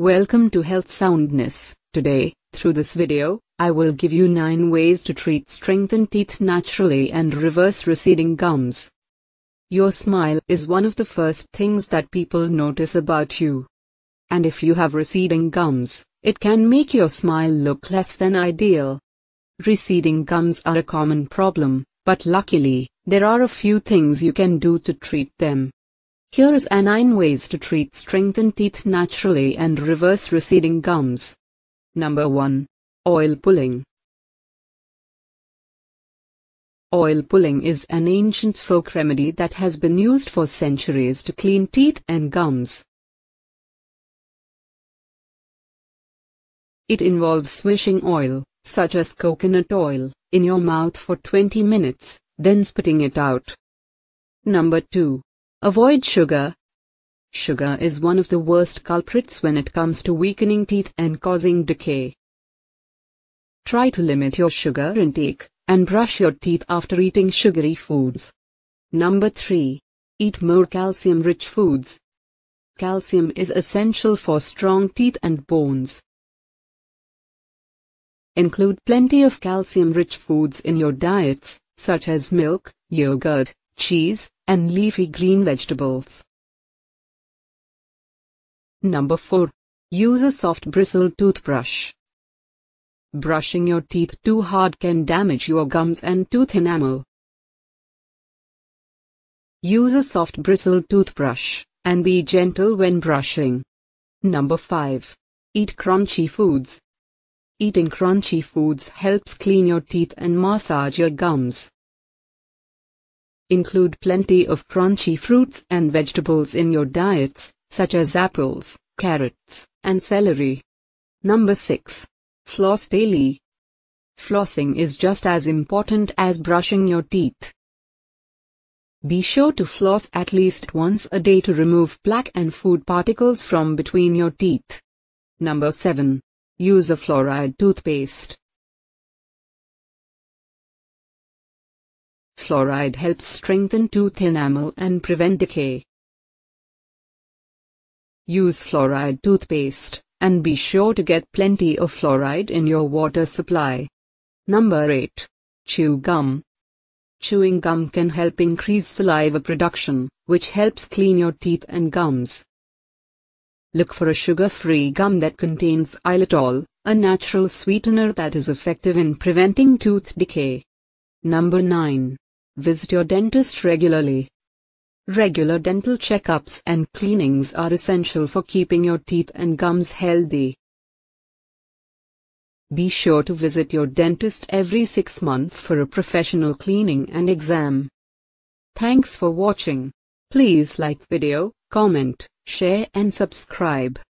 Welcome to Health Soundness. Today, through this video, I will give you 9 ways to treat strengthened teeth naturally and reverse receding gums. Your smile is one of the first things that people notice about you. And if you have receding gums, it can make your smile look less than ideal. Receding gums are a common problem, but luckily, there are a few things you can do to treat them. Here is a 9 ways to treat strengthened teeth naturally and reverse receding gums. Number 1. Oil pulling. Oil pulling is an ancient folk remedy that has been used for centuries to clean teeth and gums. It involves swishing oil, such as coconut oil, in your mouth for 20 minutes, then spitting it out. Number 2. Avoid sugar. Sugar is one of the worst culprits when it comes to weakening teeth and causing decay. Try to limit your sugar intake and brush your teeth after eating sugary foods. Number 3. Eat more calcium-rich foods. Calcium is essential for strong teeth and bones. Include plenty of calcium-rich foods in your diets, such as milk, yogurt, cheese, and leafy green vegetables. Number 4. Use a soft bristled toothbrush. Brushing your teeth too hard can damage your gums and tooth enamel. Use a soft bristled toothbrush, and be gentle when brushing. Number 5. Eat crunchy foods. Eating crunchy foods helps clean your teeth and massage your gums. Include plenty of crunchy fruits and vegetables in your diets, such as apples, carrots, and celery. Number 6. Floss daily. Flossing is just as important as brushing your teeth. Be sure to floss at least once a day to remove plaque and food particles from between your teeth. Number 7. Use a fluoride toothpaste. Fluoride helps strengthen tooth enamel and prevent decay. Use fluoride toothpaste, and be sure to get plenty of fluoride in your water supply. Number 8. Chew gum. Chewing gum can help increase saliva production, which helps clean your teeth and gums. Look for a sugar-free gum that contains xylitol, a natural sweetener that is effective in preventing tooth decay. Number 9. Visit your dentist regularly. Regular dental checkups and cleanings are essential for keeping your teeth and gums healthy. Be sure to visit your dentist every 6 months for a professional cleaning and exam. Thanks for watching. Please like video, comment, share and subscribe.